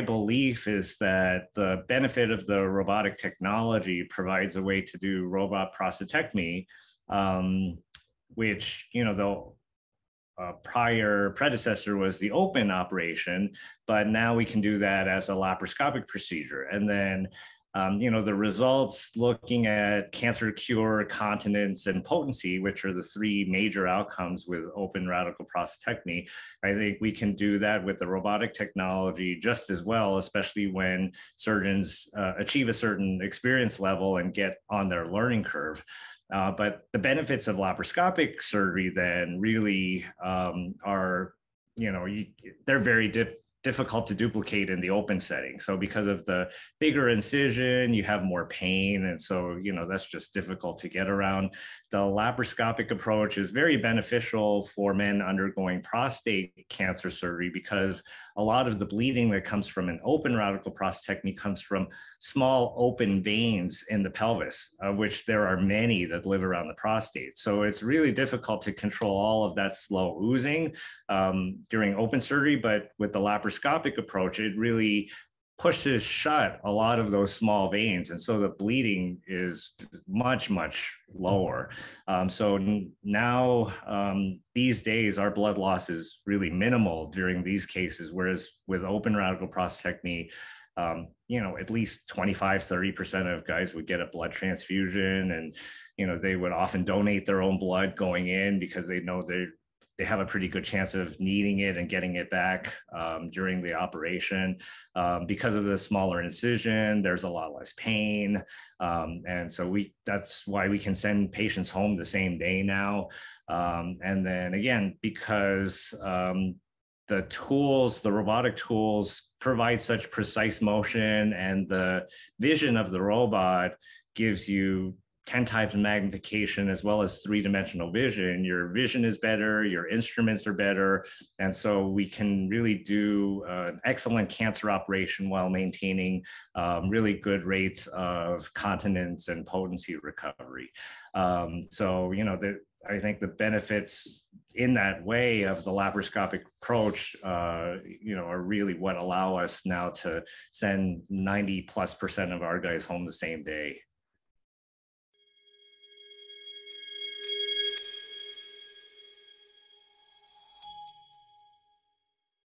belief is that the benefit of the robotic technology provides a way to do robot prostatectomy, um, which you know the uh, prior predecessor was the open operation, but now we can do that as a laparoscopic procedure. And then um, you know, the results looking at cancer cure, continence, and potency, which are the three major outcomes with open radical prostatectomy, I think we can do that with the robotic technology just as well, especially when surgeons uh, achieve a certain experience level and get on their learning curve. Uh, but the benefits of laparoscopic surgery then really um, are, you know, you, they're very different difficult to duplicate in the open setting. So because of the bigger incision, you have more pain. And so, you know, that's just difficult to get around. The laparoscopic approach is very beneficial for men undergoing prostate cancer surgery because a lot of the bleeding that comes from an open radical prostatectomy comes from small open veins in the pelvis, of which there are many that live around the prostate. So it's really difficult to control all of that slow oozing um, during open surgery. But with the laparoscopic approach, it really pushes shut a lot of those small veins and so the bleeding is much much lower. Um, so now um, these days our blood loss is really minimal during these cases whereas with open radical prostatectomy um, you know at least 25 30% of guys would get a blood transfusion and you know they would often donate their own blood going in because they know they they have a pretty good chance of needing it and getting it back um, during the operation. Um, because of the smaller incision, there's a lot less pain. Um, and so we that's why we can send patients home the same day now. Um, and then again, because um, the tools, the robotic tools provide such precise motion and the vision of the robot gives you 10 times magnification as well as three dimensional vision, your vision is better, your instruments are better. And so we can really do uh, an excellent cancer operation while maintaining um, really good rates of continence and potency recovery. Um, so, you know, the, I think the benefits in that way of the laparoscopic approach, uh, you know, are really what allow us now to send 90 plus percent of our guys home the same day.